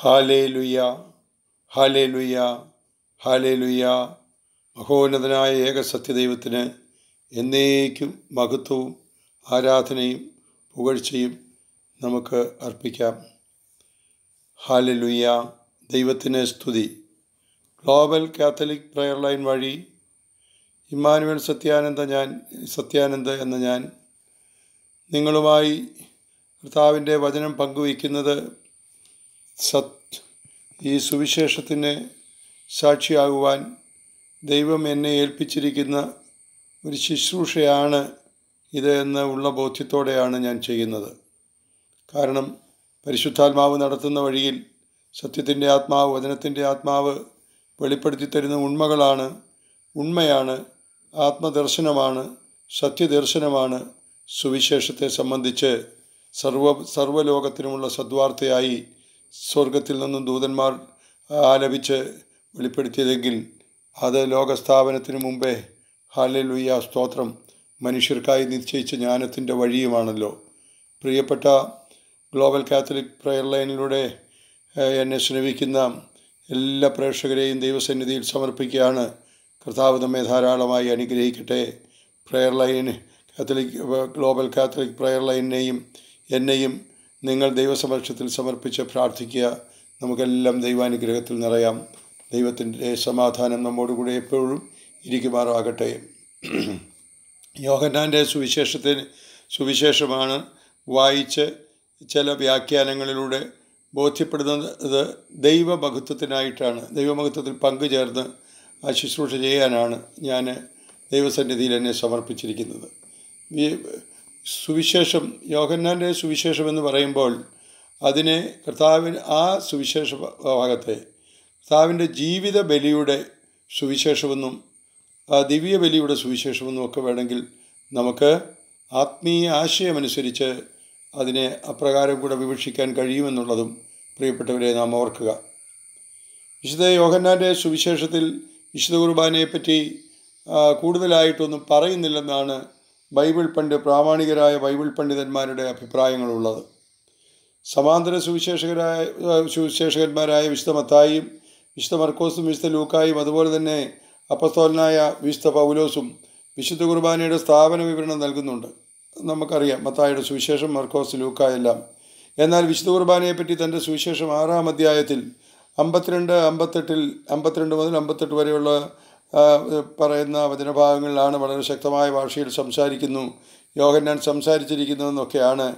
ഹാലേ ലുയ്യ ഹാലേ ലുയ്യ ഹാലേ ലുയ്യ മഹോന്നതനായ ഏക സത്യദൈവത്തിന് എന്നേക്കും മഹത്വവും ആരാധനയും പുകഴ്ചയും നമുക്ക് അർപ്പിക്കാം. ഹാലേ ലുയ്യ ദൈവത്തിന് സ്തുതി. ഗ്ലോബൽ കാത്തലിക് പ്രയർ ലൈൻ വഴി ഇമ്മാനുവൽ സത്യാനന്ദ ഞാൻ സത്യാനന്ദ എന്ന ഞാൻ നിങ്ങളുമായി കർത്താവിന്റെ വചനം പങ്കുവയ്ക്കുന്നത് സത് ഈ സുവിശേഷത്തിന് സാക്ഷിയാകുവാൻ ദൈവം എന്നെ ഏൽപ്പിച്ചിരിക്കുന്ന ഒരു ശുശ്രൂഷയാണ് ഇത് എന്ന് ഉള്ള ബോധ്യത്തോടെയാണ് ഞാൻ ചെയ്യുന്നത്. കാരണം പരിശുദ്ധാത്മാവ് നടത്തുന്ന വഴിയിൽ സത്യത്തിന്റെ ആത്മാവ് വചനത്തിന്റെ ആത്മാവ് വെളിപ്പെടുത്തി തരുന്ന ഉണ്മകളാണ് ഉണ്മയാണ് ആത്മദർശനമാണ് സത്യദർശനമാണ് സുവിശേഷത്തെ സംബന്ധിച്ച് സർവ സർവലോകത്തിനുമുള്ള സദ്വാർത്തയായി സ്വർഗത്തിൽ നിന്നും ദൂതന്മാർ ആലപിച്ച് വെളിപ്പെടുത്തിയതെങ്കിൽ അത് ലോകസ്ഥാപനത്തിന് മുമ്പേ ഹാലലുയ്യ സ്തോത്രം മനുഷ്യർക്കായി നിശ്ചയിച്ച ജ്ഞാനത്തിന്റെ വഴിയുമാണല്ലോ. പ്രിയപ്പെട്ട ഗ്ലോബൽ കാത്തലിക് പ്രെയർ ലൈനിലൂടെ എന്നെ ശ്രമിക്കുന്ന എല്ലാ പ്രേക്ഷകരെയും ദൈവസന്നിധിയിൽ സമർപ്പിക്കുകയാണ്. കർത്താവ് നമ്മെ ധാരാളമായി അനുഗ്രഹിക്കട്ടെ. Prayer line Catholic global Catholic prayer ലൈനിനെയും എന്നെയും നിങ്ങൾ ദൈവസമക്ഷത്തിൽ സമർപ്പിച്ച് പ്രാർത്ഥിക്കുക. നമുക്കെല്ലാം ദൈവാനുഗ്രഹത്തിൽ നിറയാം. ദൈവത്തിന്റെ സമാധാനം നമ്മോടുകൂടെ എപ്പോഴും ഇരിക്കുമാറാകട്ടെ. യോഹന്നാന്റെ സുവിശേഷത്തിന് സുവിശേഷമാണ് വായിച്ച് ചില വ്യാഖ്യാനങ്ങളിലൂടെ ബോധ്യപ്പെടുന്നത് ദൈവമഹത്വത്തിനായിട്ടാണ്. ദൈവമഹത്വത്തിൽ പങ്കുചേർന്ന് ആ ശുശ്രൂഷ ചെയ്യാനാണ് ഞാൻ ദൈവസന്നിധിയിൽ എന്നെ സമർപ്പിച്ചിരിക്കുന്നത്. സുവിശേഷം യോഹന്നാന്റെ സുവിശേഷം എന്ന് പറയുമ്പോൾ അതിനെ കർത്താവിന് ആ സുവിശേഷ ഭാഗത്തെ കർത്താവിന്റെ ജീവിത ബലിയുടെ സുവിശേഷമെന്നും ആ ദിവ്യ ബലിയുടെ സുവിശേഷമെന്നും ഒക്കെ വേണമെങ്കിൽ നമുക്ക് ആത്മീയ ആശയമനുസരിച്ച് അതിനെ അപ്രകാരം കൂടെ വിവക്ഷിക്കാൻ കഴിയുമെന്നുള്ളതും പ്രിയപ്പെട്ടവരെ നാം ഓർക്കുക. വിശുദ്ധ യോഹന്നാന്റെ സുവിശേഷത്തിൽ വിശുദ്ധ കുർബാനയെപ്പറ്റി കൂടുതലായിട്ടൊന്നും പറയുന്നില്ലെന്നാണ് ബൈബിൾ പണ്ട് പ്രാമാണികരായ ബൈബിൾ പണ്ഡിതന്മാരുടെ അഭിപ്രായങ്ങളുള്ളത്. സമാന്തര സുവിശേഷകരായ സുവിശേഷകന്മാരായ വിശുദ്ധ മത്തായും വിശുദ്ധ മർക്കോസും വിശുദ്ധ ലൂക്കായും അതുപോലെ തന്നെ അപ്പസ്തോലനായ വിശുദ്ധ പൗലോസും വിശുദ്ധ കുർബാനയുടെ സ്ഥാപന വിവരണം നൽകുന്നുണ്ട്. നമുക്കറിയാം മത്തായുടെ സുവിശേഷം മർക്കോസ് ലൂക്ക എല്ലാം. എന്നാൽ വിശുദ്ധ കുർബാനയെപ്പറ്റി തന്റെ സുവിശേഷം ആറാം അധ്യായത്തിൽ അമ്പത്തിരണ്ട് അമ്പത്തെട്ടിൽ അമ്പത്തിരണ്ട് മുതൽ അമ്പത്തെട്ട് വരെയുള്ള പറയുന്ന വചനഭാഗങ്ങളിലാണ് വളരെ ശക്തമായ ഭാഷയിൽ സംസാരിക്കുന്നു. യോഹന്നാൻ സംസാരിച്ചിരിക്കുന്നതെന്നൊക്കെയാണ്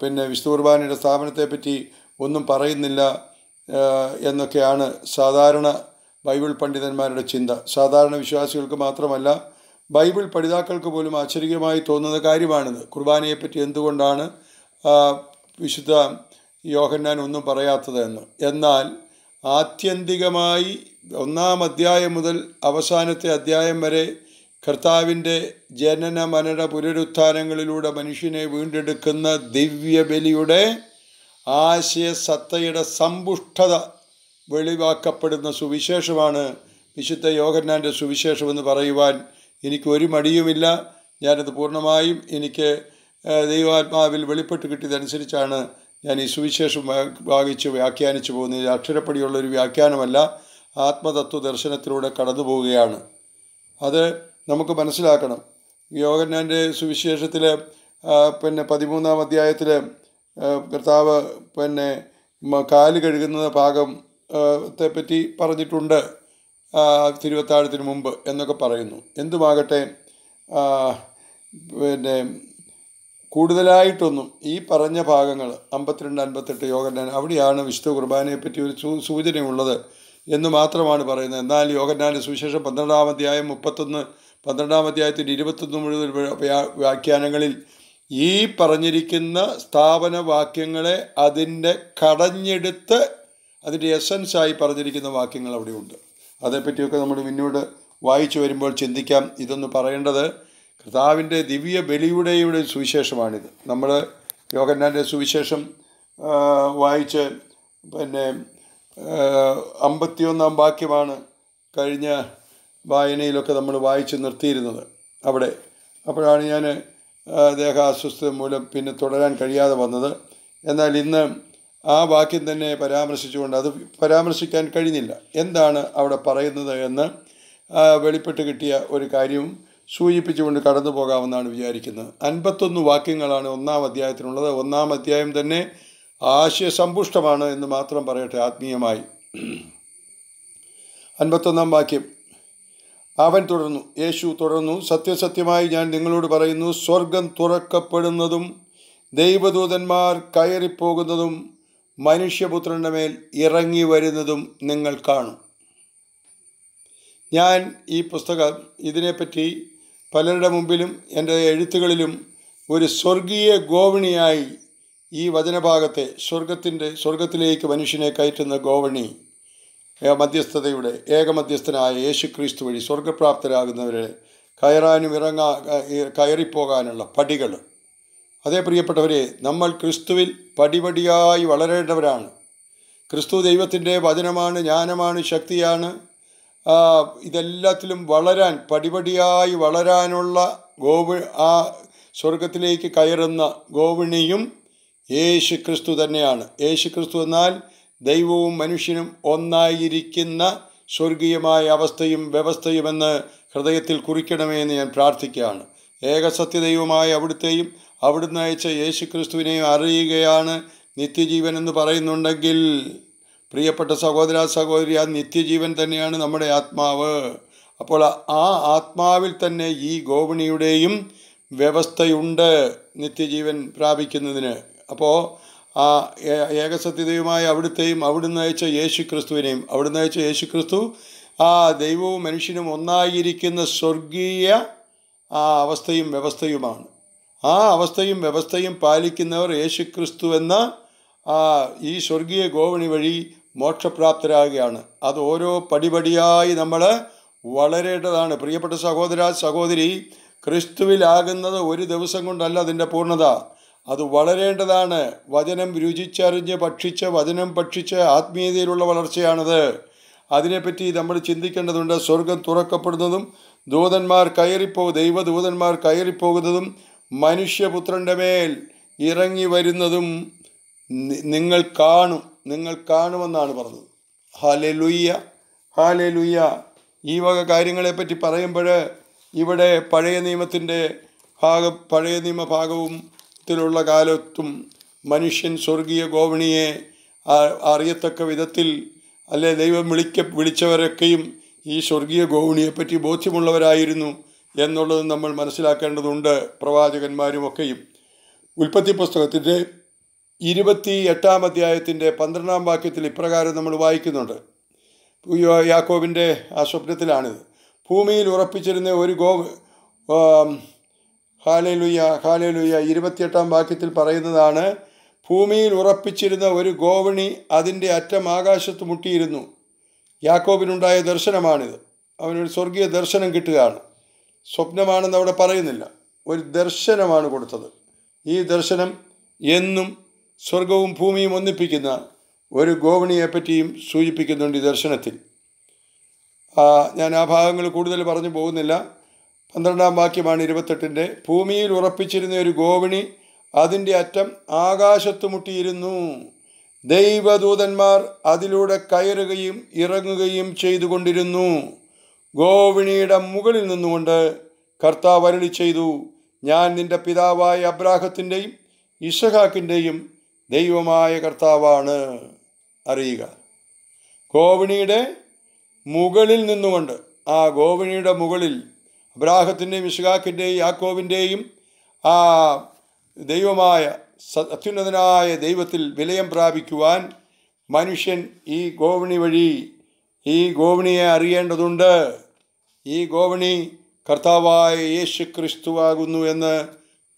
പിന്നെ വിശുദ്ധ കുർബാനയുടെ സ്ഥാപനത്തെപ്പറ്റി ഒന്നും പറയുന്നില്ല എന്നൊക്കെയാണ് സാധാരണ ബൈബിൾ പണ്ഡിതന്മാരുടെ ചിന്ത. സാധാരണ വിശ്വാസികൾക്ക് മാത്രമല്ല ബൈബിൾ പഠിതാക്കൾക്ക് പോലും ആശ്ചര്യമായി തോന്നുന്ന കാര്യമാണിത്. കുർബാനയെപ്പറ്റി എന്തുകൊണ്ടാണ് വിശുദ്ധ യോഹന്നാൻ ഒന്നും പറയാത്തത് എന്ന് എന്നാൽ ആത്യന്തികമായി ഒന്നാം അധ്യായം മുതൽ അവസാനത്തെ അധ്യായം വരെ കർത്താവിന്റെ ജനന മനന പുനരുത്ഥാനങ്ങളിലൂടെ മനുഷ്യനെ വീണ്ടെടുക്കുന്ന ദിവ്യബലിയുടെ ആശയസത്തയുടെ സമ്പുഷ്ടത വെളിവാക്കപ്പെടുന്ന സുവിശേഷമാണ് വിശുദ്ധ യോഹന്നാന്റെ സുവിശേഷമെന്ന് പറയുവാൻ എനിക്ക് ഒരു മടിയുമില്ല. ഞാനത് പൂർണമായും എനിക്ക് ദൈവാത്മാവിൽ വെളിപ്പെട്ട് കിട്ടിയതനുസരിച്ചാണ് ഞാൻ ഈ സുവിശേഷം വായിച്ച് വ്യാഖ്യാനിച്ചു പോകുന്നത്. അക്ഷരപ്പടിയുള്ളൊരു വ്യാഖ്യാനമല്ല. ആത്മതത്വ ദർശനത്തിലൂടെ കടന്നു പോവുകയാണ് അത് നമുക്ക് മനസ്സിലാക്കണം. യോഗന്നാന്റെ സുവിശേഷത്തിൽ പിന്നെ പതിമൂന്നാം അധ്യായത്തിൽ കർത്താവ് പിന്നെ കാൽ കഴുകുന്ന ഭാഗം ത്തെപ്പറ്റി പറഞ്ഞിട്ടുണ്ട്. തിരുവത്താഴത്തിന് മുമ്പ് എന്നൊക്കെ പറയുന്നു. എന്തുമാകട്ടെ പിന്നെ കൂടുതലായിട്ടൊന്നും ഈ പറഞ്ഞ ഭാഗങ്ങൾ അമ്പത്തിരണ്ട് അൻപത്തെട്ട് യോഗന്നാൻ അവിടെയാണ് വിശുദ്ധ കുർബാനയെപ്പറ്റി ഒരു സൂചനയുള്ളത്. എന്ന് മാത്രമാണ് പറയുന്നത്. എന്നാൽ യോഗന്നാന്റെ സുവിശേഷം പന്ത്രണ്ടാം അധ്യായം മുപ്പത്തൊന്ന് പന്ത്രണ്ടാം അധ്യായത്തിന്റെ ഇരുപത്തൊന്ന് മുഴുവൻ വ്യാഖ്യാനങ്ങളിൽ ഈ പറഞ്ഞിരിക്കുന്ന സ്ഥാപന വാക്യങ്ങളെ അതിന്റെ കടഞ്ഞെടുത്ത് അതിന്റെ എസൻസായി പറഞ്ഞിരിക്കുന്ന വാക്യങ്ങൾ അവിടെയുണ്ട്. അതേപ്പറ്റിയൊക്കെ നമ്മൾ പിന്നീട് വായിച്ചു വരുമ്പോൾ ചിന്തിക്കാം. ഇതൊന്ന് പറയേണ്ടത് കർത്താവിന്റെ ദിവ്യ ബലിയുടെയുടെ സുവിശേഷമാണിത്. നമ്മൾ യോഗന്നാന്റെ സുവിശേഷം വായിച്ച് പിന്നെ അമ്പത്തിയൊന്നാം വാക്യമാണ് കഴിഞ്ഞ വായനയിലൊക്കെ നമ്മൾ വായിച്ചു നിർത്തിയിരുന്നത് അവിടെ. അപ്പോഴാണ് ഞാൻ ദേഹാസ്വസ്ഥത മൂലം പിന്നെ തുടരാൻ കഴിയാതെ വന്നത്. എന്നാൽ ഇന്ന് ആ വാക്യം തന്നെ പരാമർശിച്ചുകൊണ്ട് അത് പരാമർശിക്കാൻ കഴിഞ്ഞില്ല. എന്താണ് അവിടെ പറയുന്നത് എന്ന് വെളിപ്പെട്ട് കിട്ടിയ ഒരു കാര്യവും സൂചിപ്പിച്ചുകൊണ്ട് കടന്നു പോകാമെന്നാണ് വിചാരിക്കുന്നത്. അൻപത്തൊന്ന് വാക്യങ്ങളാണ് ഒന്നാം അധ്യായത്തിനുള്ളത് ഒന്നാം അധ്യായം തന്നെ ആശയസമ്പുഷ്ടമാണ് എന്ന് മാത്രം പറയട്ടെ ആത്മീയമായി. അൻപത്തൊന്നാം വാക്യം. അവൻ തുടർന്നു യേശു തുടർന്നു സത്യസത്യമായി ഞാൻ നിങ്ങളോട് പറയുന്നു സ്വർഗം തുറക്കപ്പെടുന്നതും ദൈവദൂതന്മാർ കയറിപ്പോകുന്നതും മനുഷ്യപുത്രന്റെ മേൽ ഇറങ്ങി വരുന്നതും നിങ്ങൾ കാണും. ഞാൻ ഈ പുസ്തകം ഇതിനെപ്പറ്റി പലരുടെ മുമ്പിലും എന്റെ എഴുത്തുകളിലും ഒരു സ്വർഗീയ ഗോവണിയായി ഈ വചനഭാഗത്തെ സ്വർഗത്തിന്റെ സ്വർഗത്തിലേക്ക് മനുഷ്യനെ കയറ്റുന്ന ഗോവണി മധ്യസ്ഥതയുടെ ഏകമധ്യസ്ഥനായ യേശു ക്രിസ്തു വഴി സ്വർഗപ്രാപ്തരാകുന്നവരെ കയറാനും ഇറങ്ങാ കയറിപ്പോകാനുള്ള പടികൾ. അതേ പ്രിയപ്പെട്ടവരെ നമ്മൾ ക്രിസ്തുവിൽ പടിപടിയായി വളരേണ്ടവരാണ്. ക്രിസ്തു ദൈവത്തിന്റെ വചനമാണ് ജ്ഞാനമാണ് ശക്തിയാണ്. ഇതെല്ലാത്തിലും വളരാൻ പടിപടിയായി വളരാനുള്ള ഗോവി ആ സ്വർഗത്തിലേക്ക് കയറുന്ന ഗോവിണിയും യേശു ക്രിസ്തു തന്നെയാണ്. യേശു ക്രിസ്തു എന്നാൽ ദൈവവും മനുഷ്യനും ഒന്നായിരിക്കുന്ന സ്വർഗീയമായ അവസ്ഥയും വ്യവസ്ഥയുമെന്ന് ഹൃദയത്തിൽ കുറിക്കണമേ എന്ന് ഞാൻ പ്രാർത്ഥിക്കുകയാണ്. ഏകസത്യദൈവമായ അവിടുത്തെയും അവിടുന്ന് അയച്ച യേശു ക്രിസ്തുവിനെയും അറിയുകയാണ് നിത്യജീവൻ എന്ന് പറയുന്നുണ്ടെങ്കിൽ പ്രിയപ്പെട്ട സഹോദര സഹോദരി ആ നിത്യജീവൻ തന്നെയാണ് നമ്മുടെ ആത്മാവ്. അപ്പോൾ ആ ആത്മാവിൽ തന്നെ ഈ ഗോപിണിയുടെയും വ്യവസ്ഥയുണ്ട് നിത്യജീവൻ പ്രാപിക്കുന്നതിന്. അപ്പോൾ ആ ഏകസത്യതയുമായി അവിടുത്തെയും അവിടുന്ന് അയച്ച യേശു ക്രിസ്തുവിനെയും അവിടുന്ന് അയച്ച യേശു ക്രിസ്തു ആ ദൈവവും മനുഷ്യനും ഒന്നായിരിക്കുന്ന സ്വർഗീയ ആ അവസ്ഥയും വ്യവസ്ഥയുമാണ്. ആ അവസ്ഥയും വ്യവസ്ഥയും പാലിക്കുന്നവർ യേശു ക്രിസ്തു എന്ന ഈ സ്വർഗീയ ഗോവണി വഴി മോക്ഷപ്രാപ്തരാകുകയാണ്. അത് ഓരോ പടിപടിയായി നമ്മൾ വളരേണ്ടതാണ്. പ്രിയപ്പെട്ട സഹോദര സഹോദരി ക്രിസ്തുവിലാകുന്നത് ഒരു ദിവസം കൊണ്ടല്ല അതിന്റെ പൂർണത. അത് വളരേണ്ടതാണ്. വചനം രുചിച്ചറിഞ്ഞ് ഭക്ഷിച്ച് വചനം ഭക്ഷിച്ച് ആത്മീയതയിലുള്ള വളർച്ചയാണത്. അതിനെപ്പറ്റി നമ്മൾ ചിന്തിക്കേണ്ടതുണ്ട്. സ്വർഗം തുറക്കപ്പെടുന്നതും ദൂതന്മാർ കയറിപ്പോ ദൈവദൂതന്മാർ കയറിപ്പോകുന്നതും മനുഷ്യപുത്രന്റെ മേൽ ഇറങ്ങി വരുന്നതും നിങ്ങൾ കാണും. നിങ്ങൾ കാണുമെന്നാണ് പറഞ്ഞത്. ഹാലെ ലുയ്യ ഹാലെ ലുയ്യ ഈ വക കാര്യങ്ങളെപ്പറ്റി പറയുമ്പോൾ ഇവിടെ പഴയ നിയമത്തിന്റെ ഭാഗം പഴയ നിയമ ഭാഗവും ത്തിലുള്ള കാലത്തും മനുഷ്യൻ സ്വർഗീയ ഗോവണിയെ അറിയത്തക്ക വിധത്തിൽ അല്ലെ ദൈവം വിളിക്ക വിളിച്ചവരൊക്കെയും ഈ സ്വർഗീയ ഗോവണിയെപ്പറ്റി ബോധ്യമുള്ളവരായിരുന്നു എന്നുള്ളത് നമ്മൾ മനസ്സിലാക്കേണ്ടതുണ്ട് പ്രവാചകന്മാരുമൊക്കെയും. ഉൽപ്പത്തി പുസ്തകത്തിന്റെ ഇരുപത്തി എട്ടാം അധ്യായത്തിന്റെ പന്ത്രണ്ടാം വാക്യത്തിൽ ഇപ്രകാരം നമ്മൾ വായിക്കുന്നുണ്ട്. യാക്കോവിന്റെ ആ സ്വപ്നത്തിലാണിത്. ഭൂമിയിൽ ഉറപ്പിച്ചിരുന്ന ഒരു ഗോ ഹാലലുയ ഹാലേലുയ്യ ഇരുപത്തിയെട്ടാം വാക്യത്തിൽ പറയുന്നതാണ് ഭൂമിയിൽ ഉറപ്പിച്ചിരുന്ന ഒരു ഗോവണി അതിന്റെ അറ്റം ആകാശത്ത് മുട്ടിയിരുന്നു. യാക്കോബിനുണ്ടായ ദർശനമാണിത്. അവനൊരു സ്വർഗീയ ദർശനം കിട്ടുകയാണ്. സ്വപ്നമാണെന്ന് അവിടെ പറയുന്നില്ല. ഒരു ദർശനമാണ് കൊടുത്തത്. ഈ ദർശനം എന്നും സ്വർഗവും ഭൂമിയും ഒന്നിപ്പിക്കുന്ന ഒരു ഗോവണിയെപ്പറ്റിയും സൂചിപ്പിക്കുന്നുണ്ട് ഈ ദർശനത്തിൽ. ഞാൻ ആ ഭാഗങ്ങൾ കൂടുതൽ പറഞ്ഞു പോകുന്നില്ല. പന്ത്രണ്ടാം വാക്യമാണ് ഇരുപത്തെട്ടിന്റെ ഭൂമിയിൽ ഉറപ്പിച്ചിരുന്ന ഒരു ഗോവിണി അതിന്റെ അറ്റം ആകാശത്ത് മുട്ടിയിരുന്നു ദൈവദൂതന്മാർ അതിലൂടെ കയറുകയും ഇറങ്ങുകയും ചെയ്തുകൊണ്ടിരുന്നു. ഗോവിണിയുടെ മുകളിൽ നിന്നുകൊണ്ട് കർത്താവ് അരുളി ചെയ്തു ഞാൻ നിന്റെ പിതാവായ അബ്രാഹത്തിന്റെയും ഇഷഹാക്കിന്റെയും ദൈവമായ കർത്താവാണ്. അറിയുക. ഗോവിണിയുടെ മുകളിൽ നിന്നുകൊണ്ട് ആ ഗോവിണിയുടെ മുകളിൽ അബ്രാഹത്തിന്റെയും ഇഷാഖിന്റെയും യാക്കോവിന്റെയും ആ ദൈവമായ അത്യുന്നതനായ ദൈവത്തിൽ വിലയം പ്രാപിക്കുവാൻ മനുഷ്യൻ ഈ ഗോവണി വഴി ഈ ഗോവണിയെ അറിയേണ്ടതുണ്ട്. ഈ ഗോവണി കർത്താവായ യേശു ക്രിസ്തുവാകുന്നു എന്ന്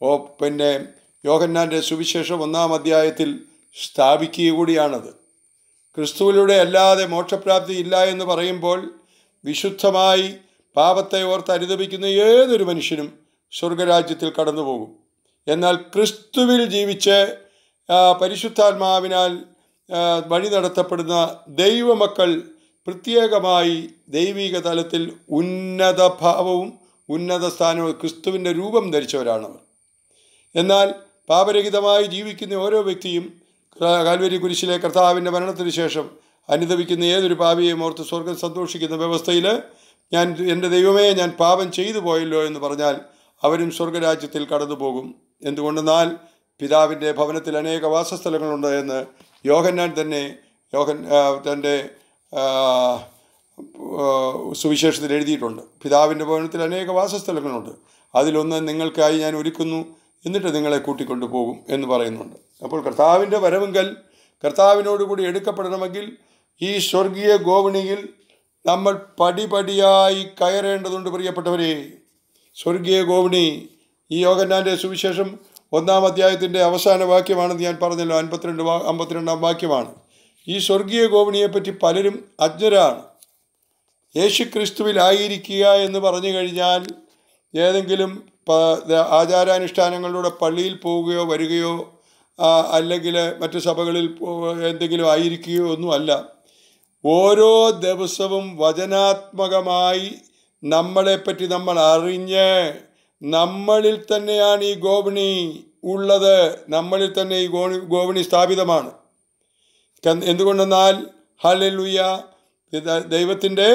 ഓ പിന്നെ യോഹന്നാന്റെ സുവിശേഷം ഒന്നാം അധ്യായത്തിൽ സ്ഥാപിക്കുക കൂടിയാണത്. ക്രിസ്തുവിലൂടെ അല്ലാതെ മോക്ഷപ്രാപ്തി ഇല്ല എന്ന് പറയുമ്പോൾ വിശുദ്ധമായി പാപത്തെ ഓർത്ത് അനുദപിക്കുന്ന ഏതൊരു മനുഷ്യനും സ്വർഗരാജ്യത്തിൽ കടന്നു പോകും എന്നാൽ ക്രിസ്തുവിൽ ജീവിച്ച് പരിശുദ്ധാത്മാവിനാൽ വഴി നടത്തപ്പെടുന്ന ദൈവമക്കൾ പ്രത്യേകമായി ദൈവിക തലത്തിൽ ഉന്നത ഭാവവും ഉന്നത സ്ഥാനവും ക്രിസ്തുവിന്റെ രൂപം ധരിച്ചവരാണവർ. എന്നാൽ പാപരഹിതമായി ജീവിക്കുന്ന ഓരോ വ്യക്തിയും കാൽവരി കുരിശിലെ കർത്താവിന്റെ മരണത്തിന് ശേഷം അനുദവിക്കുന്ന ഏതൊരു പാപിയെയും ഓർത്ത് സ്വർഗം സന്തോഷിക്കുന്ന വ്യവസ്ഥയിൽ ഞാൻ എന്റെ ദൈവമേ ഞാൻ പാപം ചെയ്തു പോയല്ലോ എന്ന് പറഞ്ഞാൽ അവരും സ്വർഗരാജ്യത്തിൽ കടന്നു പോകും എന്തുകൊണ്ടെന്നാൽ പിതാവിന്റെ ഭവനത്തിൽ അനേക വാസസ്ഥലങ്ങളുണ്ട് എന്ന് യോഹന്നാൻ തന്നെ യോഹൻ തന്റെ സുവിശേഷത്തിൽ എഴുതിയിട്ടുണ്ട്. പിതാവിന്റെ ഭവനത്തിൽ അനേക വാസസ്ഥലങ്ങളുണ്ട്. അതിലൊന്ന് നിങ്ങൾക്കായി ഞാൻ ഒരുക്കുന്നു എന്നിട്ട് നിങ്ങളെ കൂട്ടിക്കൊണ്ടു പോകും എന്ന് പറയുന്നുണ്ട്. അപ്പോൾ കർത്താവിന്റെ വരവെങ്കൽ കർത്താവിനോടുകൂടി എടുക്കപ്പെടണമെങ്കിൽ ഈ സ്വർഗീയ ഗോവണിയിൽ നമ്മൾ പടിപടിയായി കയറേണ്ടതുണ്ട് പ്രിയപ്പെട്ടവരെ. സ്വർഗീയ ഗോവിണി ഈ യോഗന്നാന്റെ സുവിശേഷം ഒന്നാം അധ്യായത്തിന്റെ അവസാന വാക്യമാണെന്ന് ഞാൻ പറഞ്ഞല്ലോ അൻപത്തിരണ്ട് അമ്പത്തിരണ്ടാം വാക്യമാണ്. ഈ സ്വർഗീയ ഗോവിണിയെപ്പറ്റി പലരും അജ്ഞരാണ്. യേശു ക്രിസ്തുവിലായിരിക്കുക എന്ന് പറഞ്ഞു കഴിഞ്ഞാൽ ഏതെങ്കിലും ആചാരാനുഷ്ഠാനങ്ങളിലൂടെ പള്ളിയിൽ പോവുകയോ വരികയോ അല്ലെങ്കിൽ മറ്റു സഭകളിൽ എന്തെങ്കിലും ആയിരിക്കുകയോ ഒന്നുമല്ല ഓരോ ദിവസവും വചനാത്മകമായി നമ്മളെപ്പറ്റി നമ്മൾ അറിഞ്ഞ് നമ്മളിൽ തന്നെയാണ് ഈ ഗോപിണി ഉള്ളത്. നമ്മളിൽ തന്നെ ഈ ഗോവണി സ്ഥാപിതമാണ്. എന്തുകൊണ്ടെന്നാൽ ഹലലുയ ദൈവത്തിന്റെ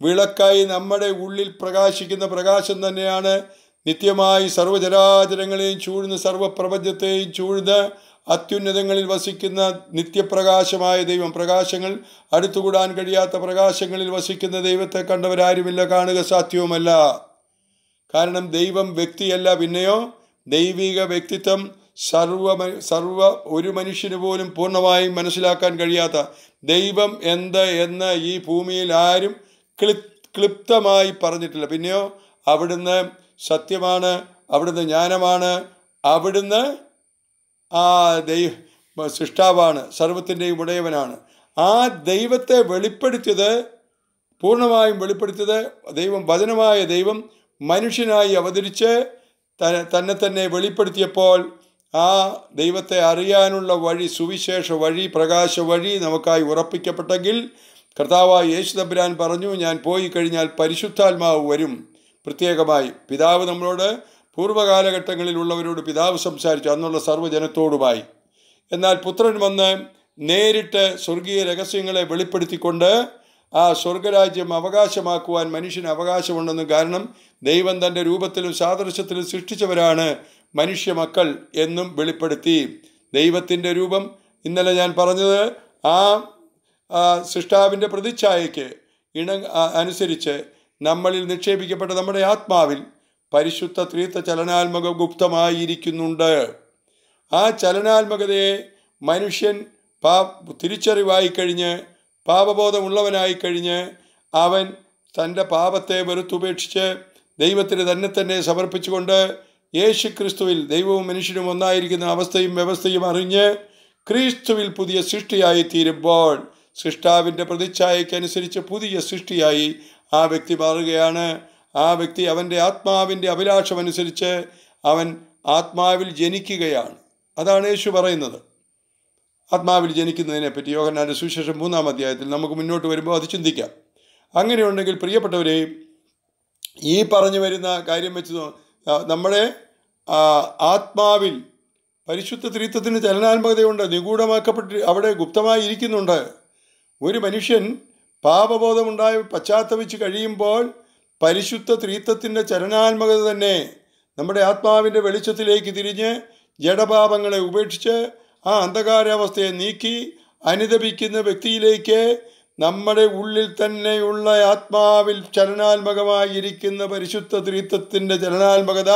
വിളക്കായി നമ്മുടെ ഉള്ളിൽ പ്രകാശിക്കുന്ന പ്രകാശം തന്നെയാണ് നിത്യമായി സർവചരാചരങ്ങളെയും ചൂഴ്ന്ന് സർവപ്രപഞ്ചത്തെയും ചൂഴ്ന്ന് അത്യുന്നതങ്ങളിൽ വസിക്കുന്ന നിത്യപ്രകാശമായ ദൈവം. പ്രകാശങ്ങൾ അടുത്തുകൂടാൻ കഴിയാത്ത പ്രകാശങ്ങളിൽ വസിക്കുന്ന ദൈവത്തെ കണ്ടവരാരുമില്ല കാണുക സാധ്യവുമല്ല. കാരണം ദൈവം വ്യക്തിയല്ല. പിന്നെയോ ദൈവിക വ്യക്തിത്വം സർവ സർവ ഒരു മനുഷ്യന് പോലും പൂർണമായും മനസ്സിലാക്കാൻ കഴിയാത്ത ദൈവം എന്ത് എന്ന് ഈ ഭൂമിയിൽ ആരും ക്ലി ക്ലിപ്തമായി പറഞ്ഞിട്ടില്ല. പിന്നെയോ അവിടുന്ന് സത്യമാണ് അവിടുന്ന് ജ്ഞാനമാണ് അവിടുന്ന് ആ ദൈവ സൃഷ്ടാവാണ് സർവത്തിന്റെയും ഉടയവനാണ്. ആ ദൈവത്തെ വെളിപ്പെടുത്തിയത് പൂർണമായും വെളിപ്പെടുത്തിയത് ദൈവം വചനമായ ദൈവം മനുഷ്യനായി അവതരിച്ച് തന്നെ തന്നെ വെളിപ്പെടുത്തിയപ്പോൾ ആ ദൈവത്തെ അറിയാനുള്ള വഴി സുവിശേഷ വഴി പ്രകാശ വഴി നമുക്കായി ഉറപ്പിക്കപ്പെട്ടെങ്കിൽ കർത്താവായി യേശു തമ്പുരാൻ പറഞ്ഞു ഞാൻ പോയി കഴിഞ്ഞാൽ പരിശുദ്ധാത്മാവ് വരും. പ്രത്യേകമായി പിതാവ് നമ്മളോട് പൂർവകാലഘട്ടങ്ങളിലുള്ളവരോട് പിതാവ് സംസാരിച്ചു. അന്നുള്ള സർവജനത്തോടുമായി. എന്നാൽ പുത്രൻ വന്ന് നേരിട്ട് സ്വർഗീയ രഹസ്യങ്ങളെ വെളിപ്പെടുത്തിക്കൊണ്ട് ആ സ്വർഗരാജ്യം അവകാശമാക്കുവാൻ മനുഷ്യന് അവകാശമുണ്ടെന്നും കാരണം ദൈവം തന്റെ രൂപത്തിലും സാദൃശ്യത്തിലും സൃഷ്ടിച്ചവരാണ് മനുഷ്യ മക്കൾ എന്നും വെളിപ്പെടുത്തി. ദൈവത്തിന്റെ രൂപം ഇന്നലെ ഞാൻ പറഞ്ഞത് ആ സൃഷ്ടാവിന്റെ പ്രതിച്ഛായയ്ക്ക് ഇണ അനുസരിച്ച് നമ്മളിൽ നിക്ഷേപിക്കപ്പെട്ട നമ്മുടെ ആത്മാവിൽ പരിശുദ്ധ ത്രീത്വ ചലനാത്മക ഗുപ്തമായിരിക്കുന്നുണ്ട്. ആ ചലനാത്മകതയെ മനുഷ്യൻ പാ തിരിച്ചറിവായി കഴിഞ്ഞ് പാപബോധമുള്ളവനായി കഴിഞ്ഞ് അവൻ തന്റെ പാപത്തെ വെറുത്തുപേക്ഷിച്ച് ദൈവത്തിന് തന്നെ തന്നെ സമർപ്പിച്ചുകൊണ്ട് യേശു ക്രിസ്തുവിൽ ദൈവവും മനുഷ്യനും ഒന്നായിരിക്കുന്ന അവസ്ഥയും വ്യവസ്ഥയും അറിഞ്ഞ് ക്രിസ്തുവിൽ പുതിയ സൃഷ്ടിയായി തീരുമ്പോൾ സൃഷ്ടാവിന്റെ പ്രതിച്ഛായയ്ക്കനുസരിച്ച് പുതിയ സൃഷ്ടിയായി ആ വ്യക്തി മാറുകയാണ്. ആ വ്യക്തി അവന്റെ ആത്മാവിന്റെ അഭിലാഷമനുസരിച്ച് അവൻ ആത്മാവിൽ ജനിക്കുകയാണ്. അതാണ് യേശു പറയുന്നത്. ആത്മാവിൽ ജനിക്കുന്നതിനെപ്പറ്റി യോഹന്നാന്റെ സുവിശേഷം മൂന്നാം അധ്യായത്തിൽ നമുക്ക് മുന്നോട്ട് വരുമ്പോൾ അത് ചിന്തിക്കാം. അങ്ങനെയുണ്ടെങ്കിൽ പ്രിയപ്പെട്ടവരെ ഈ പറഞ്ഞു വരുന്ന കാര്യം വെച്ച് നമ്മുടെ ആത്മാവിൽ പരിശുദ്ധ തീർത്ഥത്തിന് ചലനാത്മകതയുണ്ട് നിഗൂഢമാക്കപ്പെട്ട് അവിടെ ഗുപ്തമായി ഇരിക്കുന്നുണ്ട്. ഒരു മനുഷ്യൻ പാപബോധമുണ്ടായി പശ്ചാത്തപിച്ച് കഴിയുമ്പോൾ പരിശുദ്ധ ത്രീത്വത്തിന്റെ ചലനാത്മകത തന്നെ നമ്മുടെ ആത്മാവിന്റെ വെളിച്ചത്തിലേക്ക് തിരിഞ്ഞ് ജഡപാപങ്ങളെ ഉപേക്ഷിച്ച് ആ അന്ധകാരാവസ്ഥയെ നീക്കി അനുദപിക്കുന്ന വ്യക്തിയിലേക്ക് നമ്മുടെ ഉള്ളിൽ തന്നെയുള്ള ആത്മാവിൽ ചലനാത്മകമായിരിക്കുന്ന പരിശുദ്ധ ത്രീത്വത്തിന്റെ ചലനാത്മകത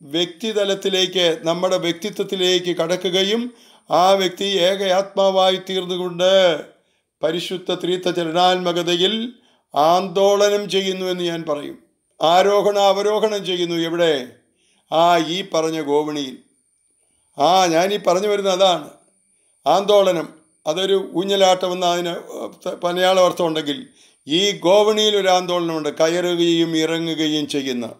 വ്യക്തിതലത്തിലേക്ക് നമ്മുടെ വ്യക്തിത്വത്തിലേക്ക് കടക്കുകയും ആ വ്യക്തി ഏക ആത്മാവായി തീർന്നുകൊണ്ട് പരിശുദ്ധ ത്രീത്വ ചലനാത്മകതയിൽ ആന്തോളനം ചെയ്യുന്നു എന്ന് ഞാൻ പറയും. ആരോഹണ അവരോഹണം ചെയ്യുന്നു എവിടെ? ആ ഈ പറഞ്ഞ ഗോവണിയിൽ. ആ ഞാൻ ഈ പറഞ്ഞു വരുന്ന അതാണ്. ആന്തോളനം അതൊരു ഊഞ്ഞലാട്ടമെന്ന് അതിന് പനയാള അർത്ഥം ഉണ്ടെങ്കിൽ ഈ ഗോവണിയിൽ ഒരു ആന്തോളനമുണ്ട്. കയറുകയും ഇറങ്ങുകയും ചെയ്യുന്ന.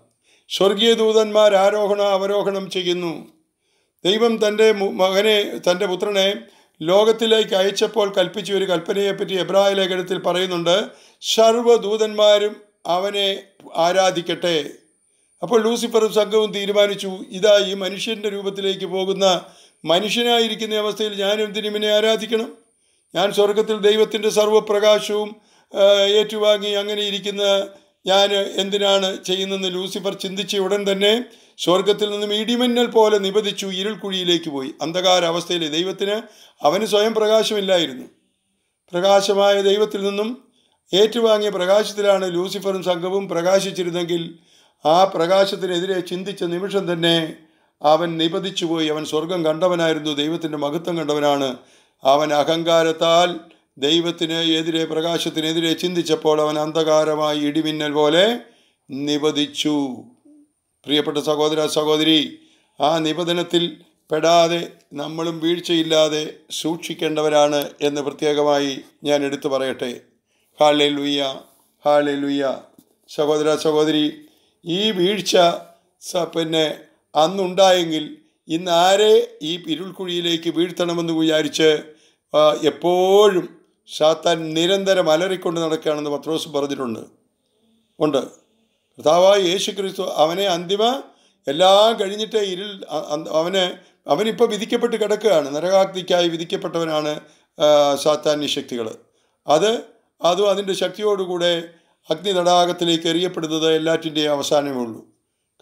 സ്വർഗീയ ദൂതന്മാർ ആരോഹണ അവരോഹണം ചെയ്യുന്നു. ദൈവം തന്റെ മകനെ തന്റെ പുത്രനെ ലോകത്തിലേക്ക് അയച്ചപ്പോൾ കൽപ്പിച്ച ഒരു കൽപ്പനയെപ്പറ്റി എബ്രായ ലേഖനത്തിൽ പറയുന്നുണ്ട്. സർവദൂതന്മാരും അവനെ ആരാധിക്കട്ടെ. അപ്പോൾ ലൂസിഫറും സംഘവും തീരുമാനിച്ചു ഇതാ ഈ മനുഷ്യന്റെ രൂപത്തിലേക്ക് പോകുന്ന മനുഷ്യനായിരിക്കുന്ന അവസ്ഥയിൽ ഞാൻ തിരുമിനെ ആരാധിക്കണം? ഞാൻ സ്വർഗത്തിൽ ദൈവത്തിന്റെ സർവപ്രകാശവും ഏറ്റുവാങ്ങി അങ്ങനെ ഇരിക്കുന്ന ഞാൻ എന്തിനാണ് ചെയ്യുന്നതെന്ന് ലൂസിഫർ ചിന്തിച്ച ഉടൻ തന്നെ സ്വർഗത്തിൽ നിന്നും ഇടിമിന്നൽ പോലെ നിബദിച്ചു ഇരുൾക്കുഴിയിലേക്ക് പോയി. അന്ധകാര അവസ്ഥയിൽ ദൈവത്തിന് അവന് സ്വയം പ്രകാശമില്ലായിരുന്നു. പ്രകാശമായ ദൈവത്തിൽ നിന്നും ഏറ്റുവാങ്ങിയ പ്രകാശത്തിലാണ് ലൂസിഫറും സംഘവും പ്രകാശിച്ചിരുന്നെങ്കിൽ ആ പ്രകാശത്തിനെതിരെ ചിന്തിച്ച നിമിഷം തന്നെ അവൻ നിപതിച്ചുപോയി അവൻ സ്വർഗം കണ്ടവനായിരുന്നു ദൈവത്തിന്റെ മഹത്വം കണ്ടവനാണ്. അവൻ അഹങ്കാരത്താൽ ദൈവത്തിന് എതിരെ പ്രകാശത്തിനെതിരെ ചിന്തിച്ചപ്പോൾ അവൻ അന്ധകാരമായി ഇടിമിന്നൽ പോലെ നിപതിച്ചു. പ്രിയപ്പെട്ട സഹോദര സഹോദരി ആ നിബന്ധനത്തിൽ പെടാതെ നമ്മളും വീഴ്ചയില്ലാതെ സൂക്ഷിക്കേണ്ടവരാണ് എന്ന് പ്രത്യേകമായി ഞാൻ എടുത്തു പറയട്ടെ. ഹാളെ ലുയ്യ സഹോദര സഹോദരി ഈ വീഴ്ച പിന്നെ അന്നുണ്ടായെങ്കിൽ ഇന്ന് ആരെ ഈ ഇരുൾക്കുഴിയിലേക്ക് വീഴ്ത്തണമെന്ന് വിചാരിച്ച് എപ്പോഴും സാത്താൻ നിരന്തരം അലറിക്കൊണ്ട് നടക്കുകയാണെന്ന് പത്രോസ് പറഞ്ഞിട്ടുണ്ട്. ഉണ്ട്. കർത്താവായ യേശു ക്രിസ്തു അവനെ അന്തിമ എല്ലാം കഴിഞ്ഞിട്ട് ഇരുൾ അവന് അവനിപ്പോൾ വിധിക്കപ്പെട്ട് കിടക്കുകയാണ്. നരകാഗ്നിക്കായി വിധിക്കപ്പെട്ടവനാണ് സാത്താന്യ ശക്തികൾ അത് അതും അതിന്റെ ശക്തിയോടുകൂടെ അഗ്നി തടാകത്തിലേക്ക് എറിയപ്പെടുന്നത് എല്ലാറ്റിന്റെയും അവസാനമേ ഉള്ളൂ.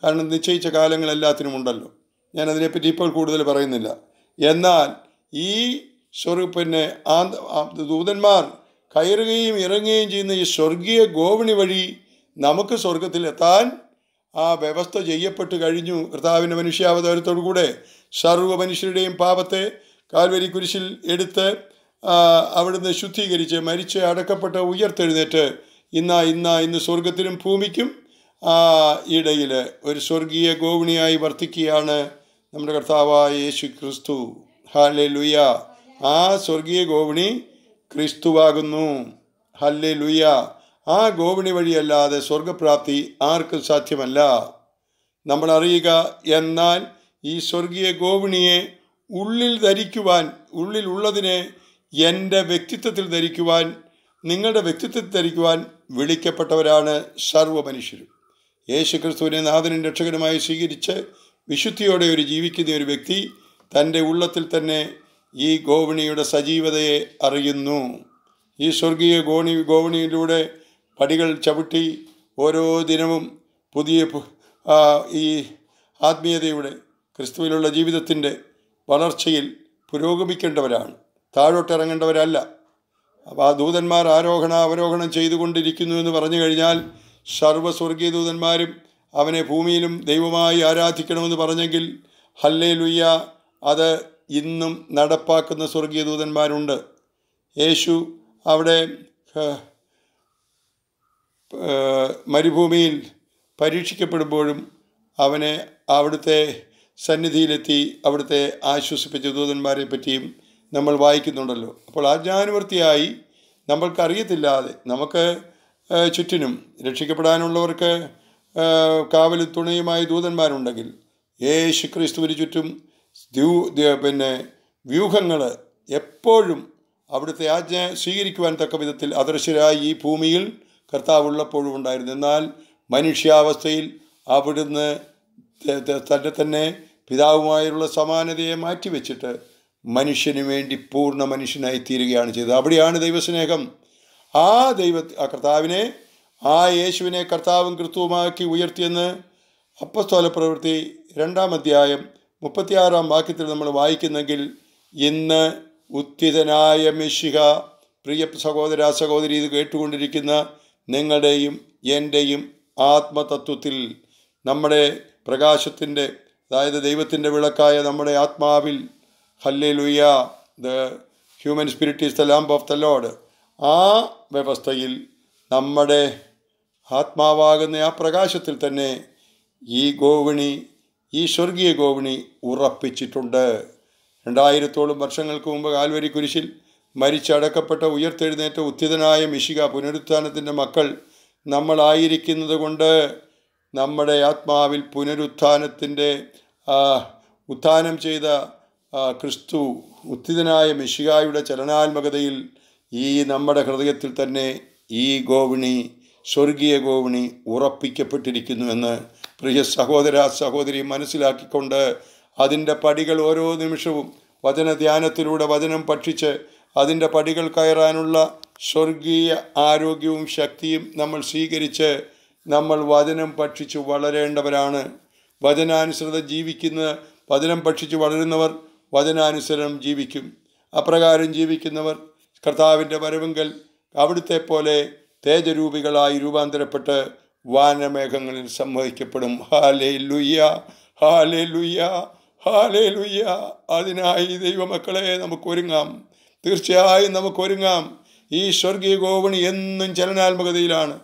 കാരണം നിശ്ചയിച്ച കാലങ്ങൾ എല്ലാത്തിനും ഉണ്ടല്ലോ. ഞാൻ അതിനെപ്പറ്റി ഇപ്പോൾ കൂടുതൽ പറയുന്നില്ല. എന്നാൽ ഈ സ്വറു പിന്നെ ദൂതന്മാർ കയറുകയും ഇറങ്ങുകയും ചെയ്യുന്ന ഈ സ്വർഗീയ ഗോവണി വഴി നമുക്ക് സ്വർഗത്തിലെത്താൻ ആ വ്യവസ്ഥ ചെയ്യപ്പെട്ട് കഴിഞ്ഞു. കർത്താവിന്റെ മനുഷ്യാവതാരത്തോടു കൂടെ സർവ മനുഷ്യരുടെയും പാപത്തെ കാൽവരി കുരിശിൽ എടുത്ത് അവിടുന്ന് ശുദ്ധീകരിച്ച് മരിച്ച് അടക്കപ്പെട്ട് ഉയർത്തെഴുന്നേറ്റ് ഇന്ന ഇന്ന ഇന്ന് സ്വർഗത്തിനും ഭൂമിക്കും ഇടയിൽ ഒരു സ്വർഗീയ ഗോവിണിയായി വർത്തിക്കുകയാണ് നമ്മുടെ കർത്താവായ യേശു ക്രിസ്തു ഹാലെ ലുയ ആ സ്വർഗീയ ഗോവിണി ക്രിസ്തുവാകുന്നു. ഹല്ലേ ലുയ ആ ഗോവിണി വഴിയല്ലാതെ സ്വർഗപ്രാപ്തി ആർക്കും സാധ്യമല്ല. നമ്മൾ അറിയുക എന്നാൽ ഈ സ്വർഗീയ ഗോവിണിയെ ഉള്ളിൽ ധരിക്കുവാൻ ഉള്ളിൽ ഉള്ളതിനെ എന്റെ വ്യക്തിത്വത്തിൽ ധരിക്കുവാൻ നിങ്ങളുടെ വ്യക്തിത്വത്തിൽ ധരിക്കുവാൻ വിളിക്കപ്പെട്ടവരാണ് സർവ മനുഷ്യരും യേശു ക്രിസ്തുവിനെ നാഥനും രക്ഷകനുമായി സ്വീകരിച്ച് വിശുദ്ധിയോടെ ഒരു ജീവിക്കുന്ന ഒരു വ്യക്തി തന്റെ ഉള്ളത്തിൽ തന്നെ ഈ ഗോവണിയുടെ സജീവതയെ അറിയുന്നു. ഈ സ്വർഗീയ ഗോണി ഗോവണിയിലൂടെ പടികൾ ചവിട്ടി ഓരോ ദിനവും പുതിയ ഈ ആത്മീയതയുടെ ക്രിസ്തുവിലുള്ള ജീവിതത്തിന്റെ വളർച്ചയിൽ പുരോഗമിക്കേണ്ടവരാണ്. താഴോട്ടിറങ്ങേണ്ടവരല്ല അപ്പോൾ ആ ദൂതന്മാർ ആരോഹണ അവരോഹണം ചെയ്തുകൊണ്ടിരിക്കുന്നു എന്ന് പറഞ്ഞു കഴിഞ്ഞാൽ സർവ സ്വർഗീയ ദൂതന്മാരും അവനെ ഭൂമിയിലും ദൈവമായി ആരാധിക്കണമെന്ന് പറഞ്ഞെങ്കിൽ ഹല്ലേ ലുയ്യ അത് ഇന്നും നടപ്പാക്കുന്ന സ്വർഗീയ ദൂതന്മാരുണ്ട് യേശു അവിടെ മരുഭൂമിയിൽ പരീക്ഷിക്കപ്പെടുമ്പോഴും അവനെ അവിടുത്തെ സന്നിധിയിലെത്തി അവിടുത്തെ ആശ്വസിപ്പിച്ച ദൂതന്മാരെ പറ്റിയും നമ്മൾ വായിക്കുന്നുണ്ടല്ലോ. അപ്പോൾ ആജ്ഞാനുവർത്തിയായി നമ്മൾക്കറിയത്തില്ലാതെ നമുക്ക് ചുറ്റിനും രക്ഷിക്കപ്പെടാനുള്ളവർക്ക് കാവൽ തുണിയുമായി ദൂതന്മാരുണ്ടെങ്കിൽ യേശു ക്രിസ്തുവിന് ചുറ്റും പിന്നെ വ്യൂഹങ്ങൾ എപ്പോഴും അവിടുത്തെ ആജ്ഞ സ്വീകരിക്കുവാൻ തക്ക വിധത്തിൽ അദൃശ്യരായി ഈ ഭൂമിയിൽ കർത്താവ് ഉള്ളപ്പോഴും ഉണ്ടായിരുന്നു. എന്നാൽ മനുഷ്യാവസ്ഥയിൽ അവിടുന്ന് തന്നെ തന്നെ പിതാവുമായുള്ള സമാനതയെ മാറ്റിവെച്ചിട്ട് മനുഷ്യന് വേണ്ടി പൂർണ മനുഷ്യനായി തീരുകയാണ് ചെയ്തത്. അവിടെയാണ് ദൈവസ്നേഹം. ആ ദൈവ ആ കർത്താവിനെ ആ യേശുവിനെ കർത്താവും കൃത്യവുമാക്കി ഉയർത്തിയെന്ന് അപ്പസ്തോല പ്രവൃത്തി രണ്ടാം അധ്യായം മുപ്പത്തിയാറാം വാക്യത്തിൽ നമ്മൾ വായിക്കുന്നെങ്കിൽ ഇന്ന് ഉത്തിതനായ മെഷിക പ്രിയ സഹോദര സഹോദരി ഇത് കേട്ടുകൊണ്ടിരിക്കുന്ന നിങ്ങളുടെയും എന്റെയും ആത്മതത്വത്തിൽ നമ്മുടെ പ്രകാശത്തിന്റെ അതായത് ദൈവത്തിന്റെ വിളക്കായ നമ്മുടെ ആത്മാവിൽ hallelujah the human spirit is the lamb of the Lord ആ വ്യവസ്ഥയിൽ നമ്മുടെ ആത്മാവാകുന്ന ആ പ്രകാശത്തിൽ തന്നെ ഈ ഗോവിണി ഈ സ്വർഗീയ ഗോവിണി ഉറപ്പിച്ചിട്ടുണ്ട്. രണ്ടായിരത്തോളം വർഷങ്ങൾക്ക് മുമ്പ് കാൽവരി കുരിശിൽ മരിച്ചടക്കപ്പെട്ട ഉയർത്തെഴുന്നേറ്റ ഉത്തിതനായ മിശിക പുനരുത്ഥാനത്തിന്റെ മക്കൾ നമ്മളായിരിക്കുന്നത് കൊണ്ട് നമ്മുടെ ആത്മാവിൽ പുനരുത്ഥാനത്തിന്റെ ഉത്ഥാനം ചെയ്ത ക്രിസ്തു ഉത്തിതനായ മിശികായുടെ ചലനാത്മകതയിൽ ഈ നമ്മുടെ ഹൃദയത്തിൽ തന്നെ ഈ ഗോവിണി സ്വർഗീയ ഗോവിണി ഉറപ്പിക്കപ്പെട്ടിരിക്കുന്നു എന്ന് പ്രിയ സഹോദര സഹോദരി മനസ്സിലാക്കിക്കൊണ്ട് അതിന്റെ പടികൾ ഓരോ നിമിഷവും വചന ധ്യാനത്തിലൂടെ വചനം പക്ഷിച്ച് അതിന്റെ പടികൾ കയറാനുള്ള സ്വർഗീയ ആരോഗ്യവും ശക്തിയും നമ്മൾ സ്വീകരിച്ച് നമ്മൾ വചനം പക്ഷിച്ച് വളരേണ്ടവരാണ്. വചനാനുസൃത ജീവിക്കുന്ന വചനം പക്ഷിച്ച് വളരുന്നവർ വചനാനുസരണം ജീവിക്കും. അപ്രകാരം ജീവിക്കുന്നവർ കർത്താവിന്റെ വരവെങ്കൽ അവിടുത്തെ പോലെ തേജരൂപികളായി രൂപാന്തരപ്പെട്ട് വാനമേഘങ്ങളിൽ സംവഹിക്കപ്പെടും. ഹാലേ ലുയ്യ ഹാലേ ലുയ്യ ഹാലേ ലുയ്യ അതിനായി ദൈവമക്കളെ നമുക്കൊരുങ്ങാം. തീർച്ചയായും നമുക്കൊരുങ്ങാം. ഈ സ്വർഗീയ ഗോവണി എന്നും ചലനാത്മകതയിലാണ്.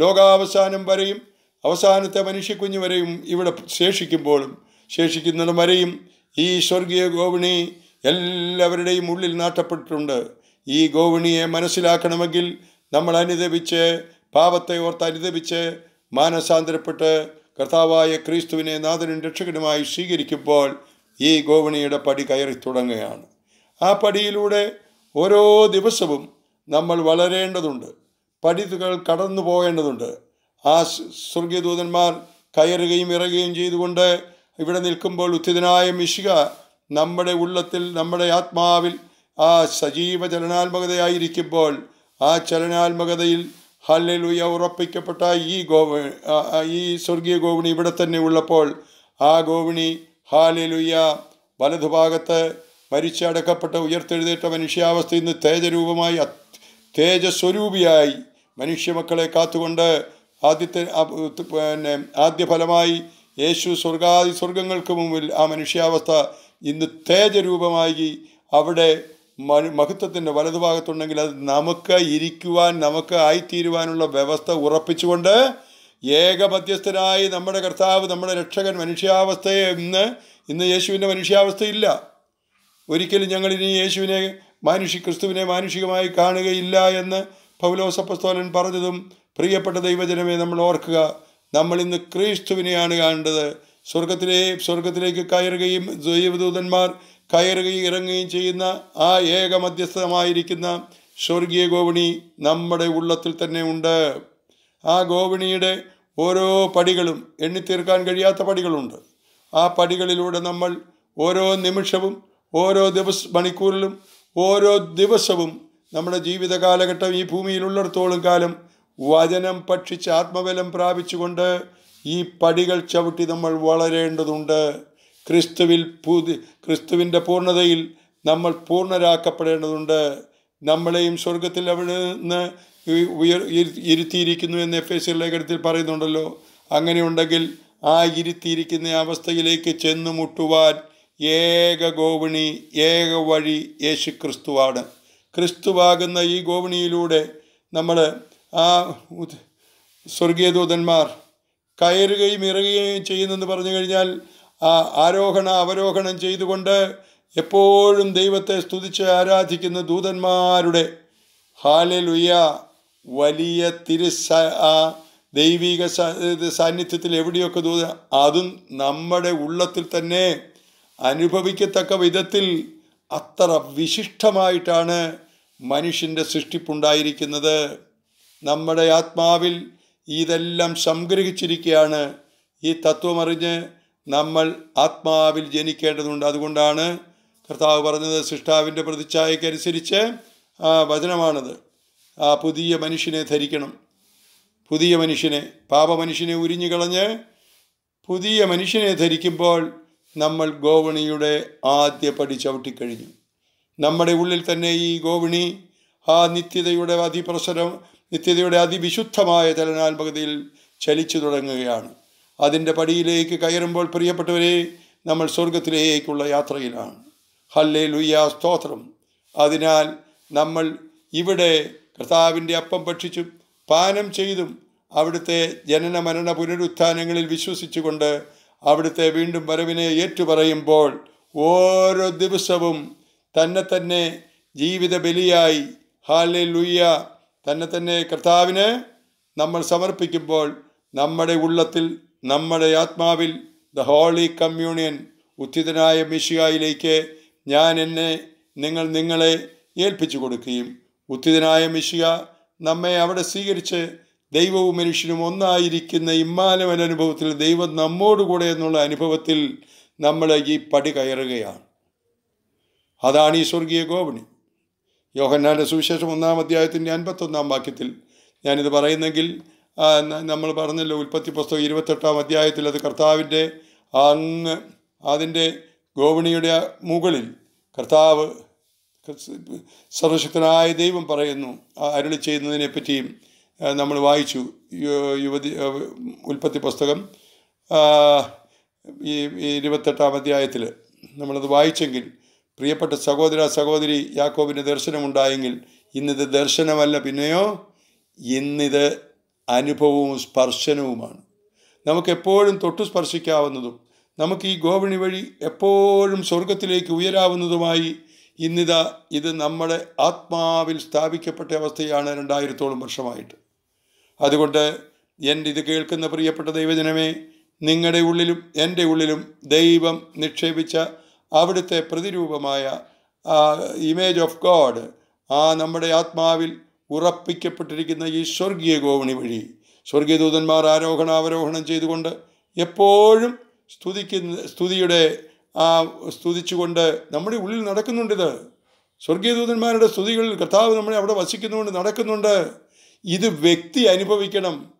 ലോകാവസാനം വരെയും അവസാനത്തെ മനുഷ്യക്കുഞ്ഞ് വരെയും ഇവിടെ ശേഷിക്കുമ്പോഴും ശേഷിക്കുന്നിടം വരെയും ഈ സ്വർഗീയ ഗോവിണി എല്ലാവരുടെയും ഉള്ളിൽ നാട്ടപ്പെട്ടിട്ടുണ്ട്. ഈ ഗോവിണിയെ മനസ്സിലാക്കണമെങ്കിൽ നമ്മൾ അനുദപിച്ച് പാപത്തെ ഓർത്ത് അനുദപിച്ച് മാനസാന്തരപ്പെട്ട് കർത്താവായ ക്രിസ്തുവിനെ നാഥനും രക്ഷകനുമായി സ്വീകരിക്കുമ്പോൾ ഈ ഗോവിണിയുടെ പടി കയറി തുടങ്ങുകയാണ്. ആ പടിയിലൂടെ ഓരോ ദിവസവും നമ്മൾ വളരേണ്ടതുണ്ട്. പടികൾ കടന്നു പോകേണ്ടതുണ്ട് ആ സ്വർഗീയദൂതന്മാർ കയറുകയും ഇറങ്ങുകയും ചെയ്തുകൊണ്ട് ഇവിടെ നിൽക്കുമ്പോൾ ഉത്തിതനായ മിശിക നമ്മുടെ ഉള്ളത്തിൽ നമ്മുടെ ആത്മാവിൽ ആ സജീവ ചലനാത്മകതയായിരിക്കുമ്പോൾ ആ ചലനാത്മകതയിൽ ഹല്ലേലൂയ ഉറപ്പിക്കപ്പെട്ട ഈ ഗോവ ഈ സ്വർഗീയ ഗോവിണി ഇവിടെ തന്നെ ഉള്ളപ്പോൾ ആ ഗോവിണി ഹാലേലുയ്യ വലതുഭാഗത്ത് മരിച്ചടക്കപ്പെട്ട ഉയർത്തെഴുന്നേറ്റ മനുഷ്യാവസ്ഥ ഇന്ന് തേജരൂപമായി തേജസ്വരൂപിയായി മനുഷ്യമക്കളെ കാത്തുകൊണ്ട് ആദ്യത്തെ പിന്നെ ആദ്യ ഫലമായി യേശു സ്വർഗാദി സ്വർഗങ്ങൾക്ക് മുമ്പിൽ ആ മനുഷ്യാവസ്ഥ ഇന്ന് തേജരൂപമായി അവിടെ മഹത്വത്തിന്റെ വലതുഭാഗത്തുണ്ടെങ്കിൽ അത് നമുക്ക് ഇരിക്കുവാൻ നമുക്ക് ആയിത്തീരുവാനുള്ള വ്യവസ്ഥ ഉറപ്പിച്ചുകൊണ്ട് ഏകമധ്യസ്ഥനായി നമ്മുടെ കർത്താവ് നമ്മുടെ രക്ഷകൻ മനുഷ്യാവസ്ഥയെ ഇന്ന് ഇന്ന് യേശുവിന്റെ മനുഷ്യാവസ്ഥയില്ല. ഒരിക്കലും ഞങ്ങൾ ഇനി യേശുവിനെ മാനുഷി ക്രിസ്തുവിനെ മാനുഷികമായി കാണുകയില്ല എന്ന് പൗലോസപ്പസ്തോലൻ പറഞ്ഞതും പ്രിയപ്പെട്ട ദൈവജനമേ നമ്മൾ ഓർക്കുക നമ്മൾ ഇന്ന് ക്രിസ്തുവിനെയാണ് കാണേണ്ടത്. സ്വർഗത്തിലെ സ്വർഗത്തിലേക്ക് കയറുകയും ദൈവദൂതന്മാർ കയറുകയും ഇറങ്ങുകയും ചെയ്യുന്ന ആ ഏക മധ്യസ്ഥമായിരിക്കുന്ന സ്വർഗീയ ഗോവണി നമ്മുടെ ഉള്ളത്തിൽ തന്നെ ഉണ്ട്. ആ ഗോവണിയുടെ ഓരോ പടികളും എണ്ണിത്തീർക്കാൻ കഴിയാത്ത പടികളുണ്ട്. ആ പടികളിലൂടെ നമ്മൾ ഓരോ നിമിഷവും ഓരോ ദിവസ മണിക്കൂറിലും ഓരോ ദിവസവും നമ്മുടെ ജീവിത കാലഘട്ടം ഈ ഭൂമിയിലുള്ളിടത്തോളം കാലം വചനം ഭക്ഷിച്ച് ആത്മബലം പ്രാപിച്ചുകൊണ്ട് ഈ പടികൾ ചവിട്ടി നമ്മൾ വളരേണ്ടതുണ്ട്. ക്രിസ്തുവിൽ പുതി ക്രിസ്തുവിന്റെ പൂർണതയിൽ നമ്മൾ പൂർണരാക്കപ്പെടേണ്ടതുണ്ട്. നമ്മളെയും സ്വർഗത്തിൽ അവിടെ നിന്ന് ഉയർ ഇരുത്തിയിരിക്കുന്നു എന്ന് എഫ് എസ് ലേഖനത്തിൽ പറയുന്നുണ്ടല്ലോ. അങ്ങനെയുണ്ടെങ്കിൽ ആ ഇരുത്തിയിരിക്കുന്ന അവസ്ഥയിലേക്ക് ചെന്നു മുട്ടുവാൻ ഏക ഗോവിണി ഏക വഴി യേശു ക്രിസ്തുവാണ് ക്രിസ്തുവാകുന്ന ഈ ഗോവിണിയിലൂടെ നമ്മൾ ആ ഉത്- സ്വർഗീയദൂതന്മാർ കയറുകയും ഇറങ്ങുകയും ചെയ്യുന്നെന്ന് പറഞ്ഞു കഴിഞ്ഞാൽ ആ ആരോഹണ അവരോഹണം ചെയ്തുകൊണ്ട് എപ്പോഴും ദൈവത്തെ സ്തുതിച്ച് ആരാധിക്കുന്ന ദൂതന്മാരുടെ ഹാലലുയ വലിയ തിരുസ ആ ദൈവിക സാന്നിധ്യത്തിൽ എവിടെയൊക്കെ ദൂത അതും നമ്മുടെ ഉള്ളത്തിൽ തന്നെ അനുഭവിക്കത്തക്ക വിധത്തിൽ അത്ര വിശിഷ്ടമായിട്ടാണ് മനുഷ്യന്റെ സൃഷ്ടിപ്പുണ്ടായിരിക്കുന്നത്. നമ്മുടെ ആത്മാവിൽ ഇതെല്ലാം സംഗ്രഹിച്ചിരിക്കുകയാണ്. ഈ തത്വമറിഞ്ഞ് നമ്മൾ ആത്മാവിൽ ജനിക്കേണ്ടതുണ്ട്. അതുകൊണ്ടാണ് കർത്താവ് പറഞ്ഞത് സൃഷ്ടാവിന്റെ പ്രതിച്ഛായക്കനുസരിച്ച് വചനമാണത്. ആ പുതിയ മനുഷ്യനെ ധരിക്കണം. പുതിയ മനുഷ്യനെ പാപമനുഷ്യനെ ഉരിഞ്ഞു കളഞ്ഞ് പുതിയ മനുഷ്യനെ ധരിക്കുമ്പോൾ നമ്മൾ ഗോവണിയുടെ ആദ്യ പടി ചവിട്ടിക്കഴിഞ്ഞു. നമ്മുടെ ഉള്ളിൽ തന്നെ ഈ ഗോവണി ആ നിത്യതയുടെ അതിപ്രസരം നിത്യതയുടെ അതിവിശുദ്ധമായ ചലനാത്മകതയിൽ ചലിച്ചു തുടങ്ങുകയാണ്. അതിന്റെ പടിയിലേക്ക് കയറുമ്പോൾ പ്രിയപ്പെട്ടവരെ നമ്മൾ സ്വർഗത്തിലേക്കുള്ള യാത്രയിലാണ്. ഹല്ലേ ലുയ്യ സ്തോത്രം. അതിനാൽ നമ്മൾ ഇവിടെ കർത്താവിന്റെ അപ്പം ഭക്ഷിച്ചും പാനം ചെയ്തും അവിടുത്തെ ജനന മരണ പുനരുത്ഥാനങ്ങളിൽ വിശ്വസിച്ചുകൊണ്ട് അവിടുത്തെ വീണ്ടും വരവിനെ ഏറ്റുപറയുമ്പോൾ ഓരോ ദിവസവും തന്നെ തന്നെ ജീവിത ബലിയായി ഹാലെ ലുയ്യ തന്നെ തന്നെ കർത്താവിന് നമ്മൾ സമർപ്പിക്കുമ്പോൾ നമ്മുടെ ഉള്ളത്തിൽ നമ്മുടെ ആത്മാവിൽ ദ ഹോളി കമ്മ്യൂണിയൻ ഉത്തിതനായ മിഷിയായിലേക്ക് ഞാൻ എന്നെ നിങ്ങൾ നിങ്ങളെ ഏൽപ്പിച്ചു കൊടുക്കുകയും ഉത്തിതനായ മിഷിയ നമ്മെ അവിടെ സ്വീകരിച്ച് ദൈവവും മനുഷ്യനും ഒന്നായിരിക്കുന്ന ഇമ്മാനവൻ അനുഭവത്തിൽ ദൈവം നമ്മോടുകൂടെ എന്നുള്ള അനുഭവത്തിൽ നമ്മൾ ഈ പടി കയറുകയാണ്. അതാണ് ഈ സ്വർഗീയ ഗോവണി യോഹന്നാന്റെ സുവിശേഷം ഒന്നാം അധ്യായത്തിന്റെ അൻപത്തൊന്നാം വാക്യത്തിൽ ഞാനിത് പറയുന്നെങ്കിൽ നമ്മൾ പറഞ്ഞല്ലോ ഉൽപ്പത്തി പുസ്തകം ഇരുപത്തെട്ടാം അധ്യായത്തിൽ അത് കർത്താവിന്റെ അങ്ങ് അതിന്റെ ഗോവണിയുടെ മുകളിൽ കർത്താവ് സർവശക്തനായ ദൈവം പറയുന്നു അരുളി ചെയ്യുന്നതിനെ പറ്റിയും നമ്മൾ വായിച്ചു യുവതി ഉൽപ്പത്തി പുസ്തകം ഈ ഇരുപത്തെട്ടാം അധ്യായത്തിൽ. നമ്മളത് വായിച്ചെങ്കിൽ പ്രിയപ്പെട്ട സഹോദര സഹോദരി യാക്കോബിന് ദർശനമുണ്ടായെങ്കിൽ ഇന്നിത് ദർശനമല്ല പിന്നെയോ? ഇന്നിത് അനുഭവവും സ്പർശനവുമാണ്. നമുക്കെപ്പോഴും തൊട്ടു സ്പർശിക്കാവുന്നതും നമുക്ക് ഈ ഗോവിണി വഴി എപ്പോഴും സ്വർഗത്തിലേക്ക് ഉയരാവുന്നതുമായി ഇന്നിതാ ഇത് നമ്മുടെ ആത്മാവിൽ സ്ഥാപിക്കപ്പെട്ട അവസ്ഥയാണ് രണ്ടായിരത്തോളം വർഷമായിട്ട്. അതുകൊണ്ട് എന്റെ ഇത് കേൾക്കുന്ന പ്രിയപ്പെട്ട ദൈവജനമേ നിങ്ങളുടെ ഉള്ളിലും എന്റെ ഉള്ളിലും ദൈവം നിക്ഷേപിച്ച അവിടുത്തെ പ്രതിരൂപമായ ഇമേജ് ഓഫ് ഗോഡ് ആ നമ്മുടെ ആത്മാവിൽ ഉറപ്പിക്കപ്പെട്ടിരിക്കുന്ന ഈ സ്വർഗീയ ഗോവണി വഴി. സ്വർഗീയദൂതന്മാർ ആരോഹണാവരോഹണം ചെയ്തുകൊണ്ട് എപ്പോഴും സ്തുതിക്കുന്ന സ്തുതിയുടെ ആ സ്തുതിച്ചുകൊണ്ട് നമ്മുടെ ഉള്ളിൽ നടക്കുന്നുണ്ടിത് സ്വർഗീയദൂതന്മാരുടെ സ്തുതികളിൽ കർത്താവ് നമ്മളെ അവിടെ വസിക്കുന്നുകൊണ്ട് നടക്കുന്നുണ്ട്. ഇത് വ്യക്തി അനുഭവിക്കണം.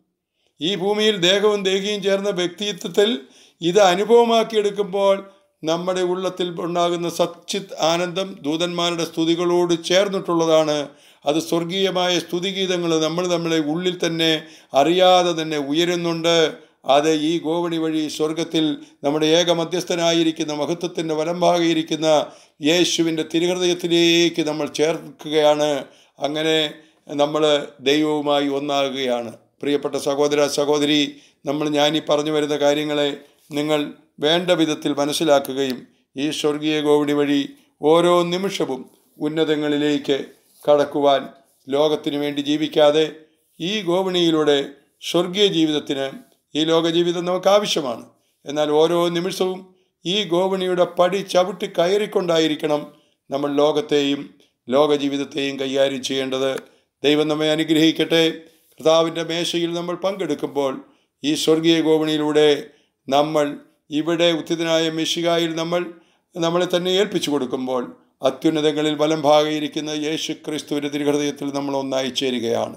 ഈ ഭൂമിയിൽ ദേഹവും ദേഹിയും ചേർന്ന വ്യക്തിത്വത്തിൽ ഇത് അനുഭവമാക്കിയെടുക്കുമ്പോൾ നമ്മുടെ ഉള്ളത്തിൽ ഉണ്ടാകുന്ന സച്ചിത് ആനന്ദം ദൂതന്മാരുടെ സ്തുതികളോട് ചേർന്നിട്ടുള്ളതാണ്. അത് സ്വർഗീയമായ സ്തുതിഗീതങ്ങൾ നമ്മൾ നമ്മളെ ഉള്ളിൽ തന്നെ അറിയാതെ തന്നെ ഉയരുന്നുണ്ട്. അത് ഈ ഗോവണി വഴി സ്വർഗത്തിൽ നമ്മുടെ ഏക മധ്യസ്ഥനായിരിക്കുന്ന മഹത്വത്തിന്റെ വലംഭാഗയിരിക്കുന്ന യേശുവിന്റെ തിരുഹൃദയത്തിലേക്ക് നമ്മൾ ചേർക്കുകയാണ്. അങ്ങനെ നമ്മൾ ദൈവവുമായി ഒന്നാകുകയാണ്. പ്രിയപ്പെട്ട സഹോദര സഹോദരി നമ്മൾ ഞാനീ പറഞ്ഞു വരുന്ന കാര്യങ്ങളെ നിങ്ങൾ വേണ്ട വിധത്തിൽ മനസ്സിലാക്കുകയും ഈ സ്വർഗീയ ഗോവിഡി വഴി ഓരോ നിമിഷവും ഉന്നതങ്ങളിലേക്ക് കടക്കുവാൻ ലോകത്തിനു വേണ്ടി ജീവിക്കാതെ ഈ ഗോവിണിയിലൂടെ സ്വർഗീയ ജീവിതത്തിന് ഈ ലോക ജീവിതം നമുക്ക് ആവശ്യമാണ് എന്നാൽ ഓരോ നിമിഷവും ഈ ഗോവിണിയുടെ പടി ചവിട്ടി കയറിക്കൊണ്ടായിരിക്കണം നമ്മൾ ലോകത്തെയും ലോക ജീവിതത്തെയും കൈകാര്യം ചെയ്യേണ്ടത്. ദൈവം നമ്മെ അനുഗ്രഹിക്കട്ടെ. കർത്താവിന്റെ മേശയിൽ നമ്മൾ പങ്കെടുക്കുമ്പോൾ ഈ സ്വർഗീയ ഗോവിണിയിലൂടെ നമ്മൾ ഇവിടെ ഉത്തിതനായ മെഷികായിൽ നമ്മൾ നമ്മളെ തന്നെ ഏൽപ്പിച്ചു കൊടുക്കുമ്പോൾ അത്യുന്നതങ്ങളിൽ വലം ഭാഗയിരിക്കുന്ന യേശു ക്രിസ്തുവിന്റെ തിരുഹൃദയത്തിൽ നമ്മൾ ഒന്നായി ചേരുകയാണ്.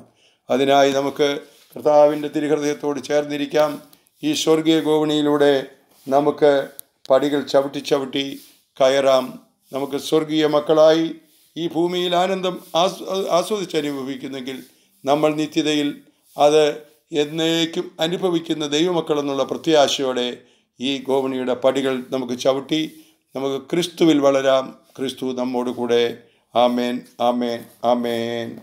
അതിനായി നമുക്ക് കർത്താവിന്റെ തിരുഹൃദയത്തോട് ചേർന്നിരിക്കാം. ഈ സ്വർഗീയ ഗോവണിയിലൂടെ നമുക്ക് പടികൾ ചവിട്ടി ചവിട്ടി കയറാം. നമുക്ക് സ്വർഗീയ മക്കളായി ഈ ഭൂമിയിൽ ആനന്ദം ആസ് ആസ്വദിച്ച് അനുഭവിക്കുന്നെങ്കിൽ നമ്മൾ നിത്യതയിൽ അത് എന്നേക്കും അനുഭവിക്കുന്ന ദൈവമക്കളെന്നുള്ള പ്രത്യാശയോടെ ഈ ഗോവണിയുടെ പടികൾ നമുക്ക് ചവിട്ടി നമുക്ക് ക്രിസ്തുവിൽ വളരാം. ക്രിസ്തു നമ്മോട് കൂടെ ആമേൻ ആമേൻ ആമേൻ.